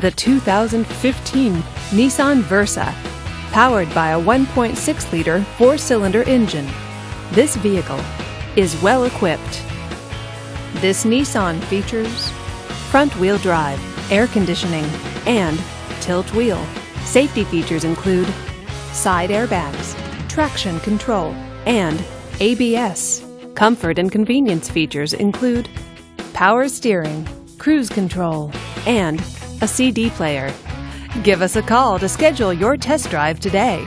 the 2015 Nissan Versa, powered by a 1.6 liter four cylinder engine. This vehicle is well equipped. This Nissan features front wheel drive, air conditioning, and tilt wheel. Safety features include side airbags, traction control, and ABS. Comfort and convenience features include power steering, cruise control, and a CD player. Give us a call to schedule your test drive today.